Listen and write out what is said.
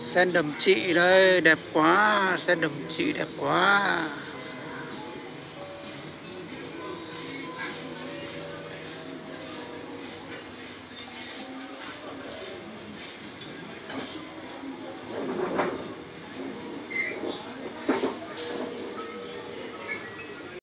Sen đầm chị đây, đẹp quá, sen đầm chị đẹp quá.